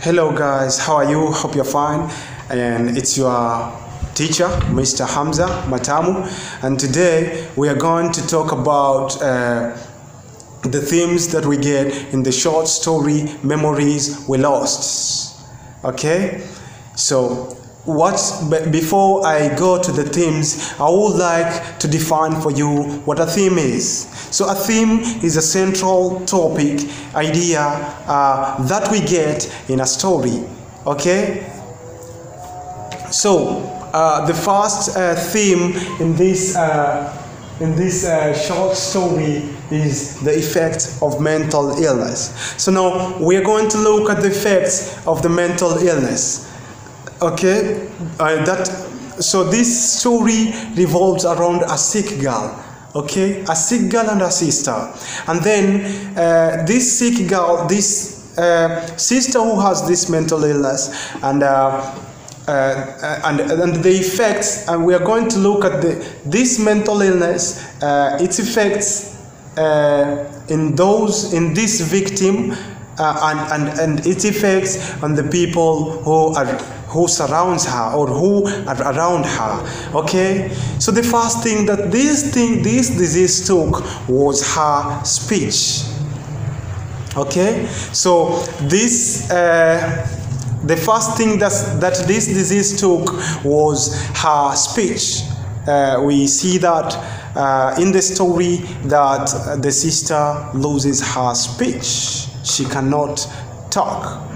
Hello, guys. How are you? Hope you're fine. And it's your teacher, Mr. Hamza Matamu. And today we are going to talk about uh, the themes that we get in the short story Memories We Lost. Okay? So, what before I go to the themes, I would like to define for you what a theme is. So, a theme is a central topic, idea uh, that we get in a story. Okay? So, uh, the first uh, theme in this uh, in this uh, short story is the effect of mental illness. So now we are going to look at the effects of the mental illness. Okay, uh, that so this story revolves around a sick girl. Okay, a sick girl and a sister, and then uh, this sick girl, this uh, sister who has this mental illness, and uh, uh, and, and the effects, and we are going to look at the, this mental illness, uh, its effects uh, in those, in this victim, uh, and, and, and its effects on the people who are who surrounds her or who are around her okay so the first thing that this thing this disease took was her speech okay so this uh, the first thing that, that this disease took was her speech. Uh, we see that uh, in the story that the sister loses her speech. She cannot talk.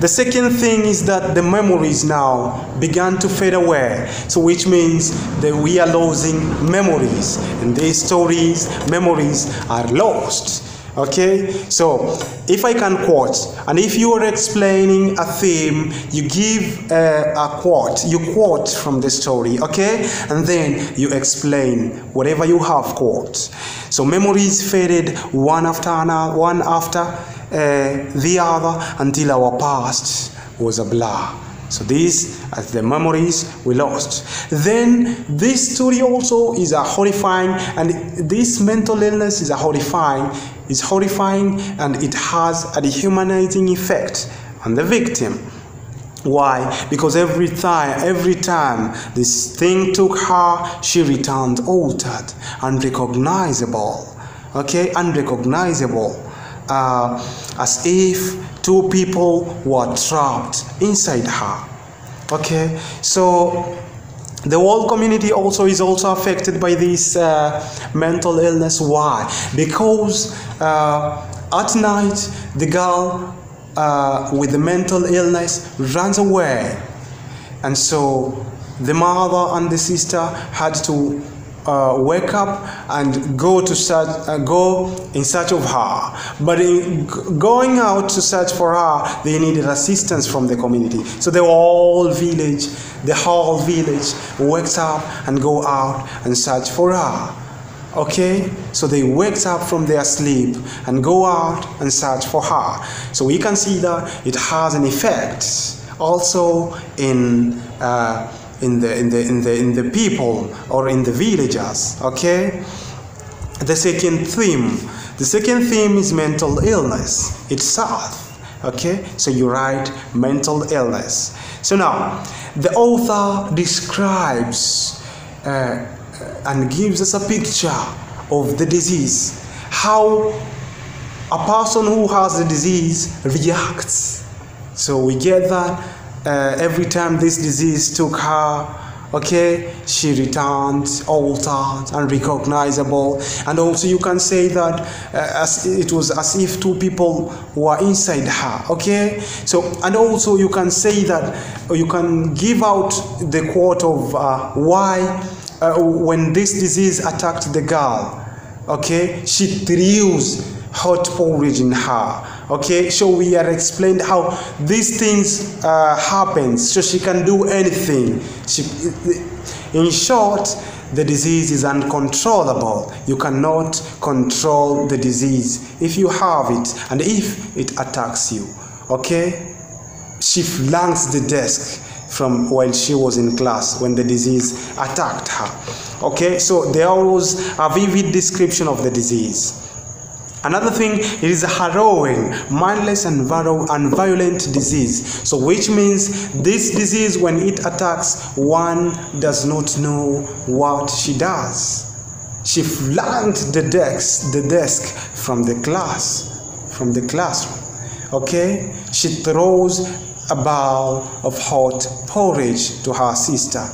The second thing is that the memories now began to fade away. So, which means that we are losing memories. and these stories, memories are lost. Okay, so if I can quote, and if you are explaining a theme, you give uh, a quote, you quote from the story, okay, and then you explain whatever you have quote. So memories faded one after another, one after uh, the other until our past was a blur. So these are the memories we lost. Then this story also is a horrifying, and this mental illness is a horrifying, is horrifying, and it has a dehumanizing effect on the victim. Why? Because every time, every time this thing took her, she returned altered, unrecognizable. Okay, unrecognizable, uh, as if two people were trapped inside her. Okay, so the whole community also is also affected by this uh, mental illness. Why? Because uh, at night the girl uh, with the mental illness runs away, and so the mother and the sister had to uh, wake up and go to search, uh, go in search of her. But in going out to search for her, they needed assistance from the community. So the whole village, the whole village, wakes up and go out and search for her. Okay, so they wakes up from their sleep and go out and search for her. So we can see that it has an effect also in. Uh, in the in the in the in the people or in the villagers okay? The second theme the second theme is mental illness itself okay? So you write mental illness. So now the author describes uh, and gives us a picture of the disease how a person who has the disease reacts. So we get that uh, every time this disease took her okay she returned altered unrecognizable and also you can say that uh, as it was as if two people were inside her okay? So and also you can say that you can give out the quote of uh, why uh, when this disease attacked the girl okay? She throws hot porridge in her okay so we are explained how these things uh, happen so she can do anything. She, in short the disease is uncontrollable. You cannot control the disease. If you have it and if it attacks you okay? She flunks the desk from while she was in class when the disease attacked her. Okay so there was a vivid description of the disease Another thing, it is a harrowing, mindless, and, violent disease. So, which means this disease, when it attacks, one does not know what she does. She flung the desk, the desk from the class, from the classroom. Okay, she throws a bowl of hot porridge to her sister,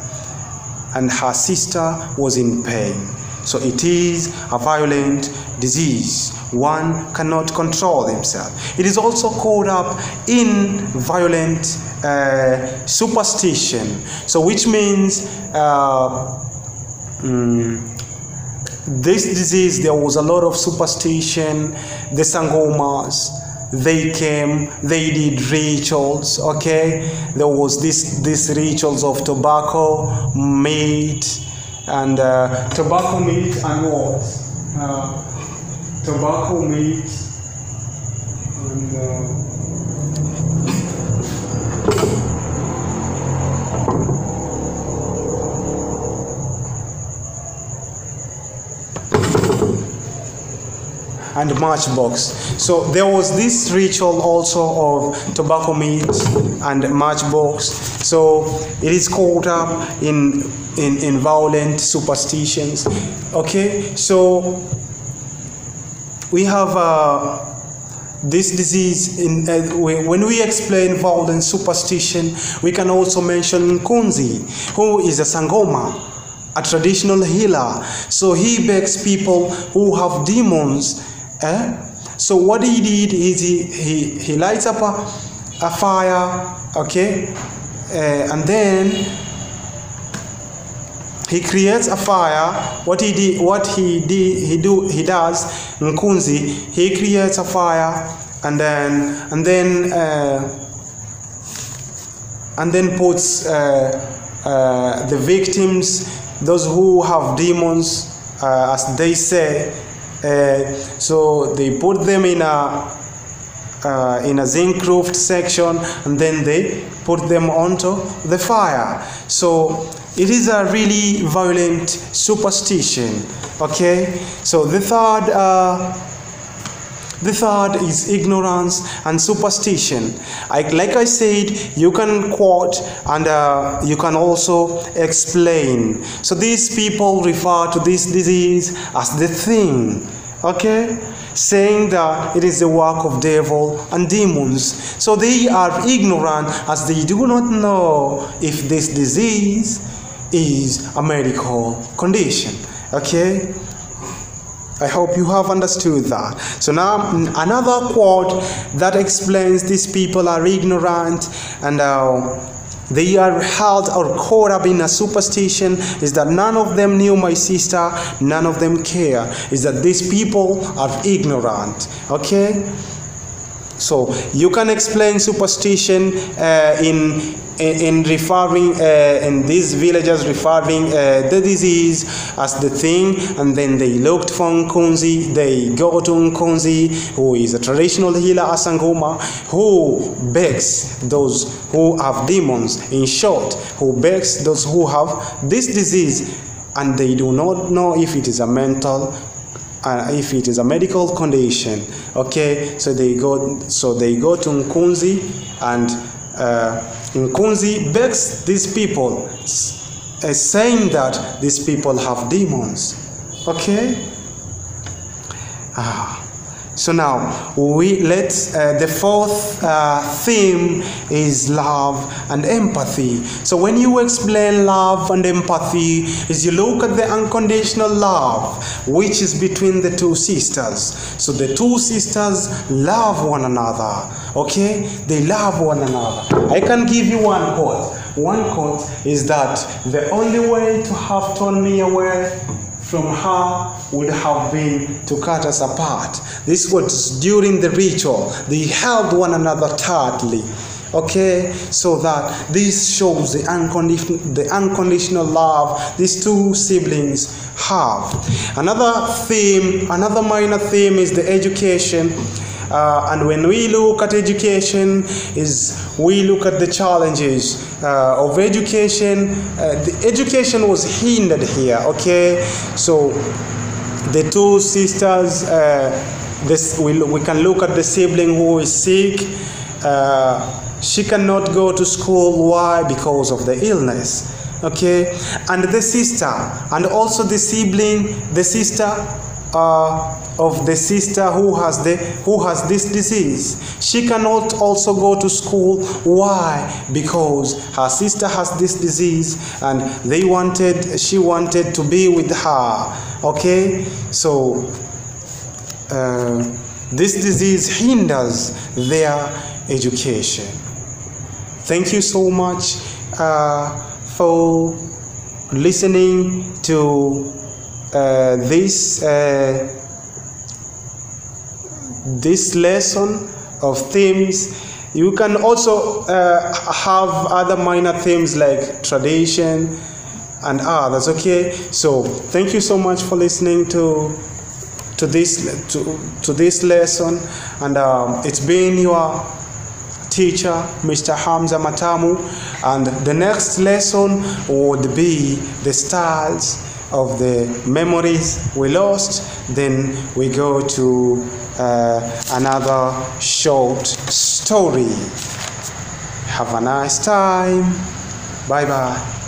and her sister was in pain. So it is a violent disease. One cannot control himself. It is also caught up in violent uh, superstition. So, which means uh, mm, this disease, there was a lot of superstition. The Sangomas, they came, they did rituals. Okay, there was this this rituals of tobacco, meat, and uh, tobacco meat and what? Uh, tobacco meat and. And matchbox. So there was this ritual also of tobacco meat and matchbox. So it is caught up in in, in violent superstitions. Okay, so we have uh, this disease in uh, when we explain violent superstition, we can also mention Nkunzi, who is a sangoma a traditional healer. So he begs people who have demons. Eh? So what he did is he, he, he lights up a, a fire, okay, uh, and then he creates a fire. What he did, what he did, he do, he does. Nkunzi, he creates a fire, and then and then uh, and then puts uh, uh, the victims those who have demons, as they say. Uh, so they put them in a uh, in a zinc roofed section and then they put them onto the fire. So it is a really violent superstition. Okay, so the third. Uh, the third is ignorance and superstition. I, like I said, you can quote and uh, you can also explain. So these people refer to this disease as the thing. Okay? saying that it is the work of devil and demons. So they are ignorant as they do not know if this disease is a medical condition. Okay? I hope you have understood that. So now another quote that explains these people are ignorant and uh, they are held or caught up in a superstition is that none of them knew my sister, none of them care. Is that these people are ignorant. Okay? So you can explain superstition uh, in, in in referring uh, in these villagers referring uh, the disease as the thing, and then they looked for Nkunzi. They go to Nkunzi, who is a traditional healer Asangoma, who begs those who have demons. In short, who begs those who have this disease, and they do not know if it is a mental uh, if it is a medical condition okay? So they go so they go to Nkunzi and uh, Nkunzi begs these people uh, saying that these people have demons okay? Ah so now we let uh, the fourth uh, theme is love and empathy. So when you explain love and empathy, is you look at the unconditional love which is between the two sisters. So the two sisters love one another. Okay, they love one another. I can give you one quote. One quote is that the only way to have torn me away from her would have been to cut us apart. This was during the ritual. They held one another tightly. Okay, so that this shows the unconditional, the unconditional love these two siblings have. Another theme, another minor theme is the education. Uh, and when we look at education, is we look at the challenges uh, of education. Uh, the education was hindered here. Okay, so the two sisters uh, this we, we can look at the sibling who is sick. Uh, she cannot go to school. Why? Because of the illness. Okay? And the sister and also the sibling the sister uh, of the sister who has the who has this disease. She cannot also go to school. Why? Because her sister has this disease and they wanted she wanted to be with her. Okay? So uh, this disease hinders their education. Thank you so much uh, for listening to uh, this uh, this lesson of themes. You can also uh, have other minor themes like tradition and others okay? So thank you so much for listening to to this to, to this lesson. And um, it's been your teacher mr hamza matamu. And the next lesson would be the styles of the memories we lost. Then we go to Uh, another short story. Have a nice time. Bye bye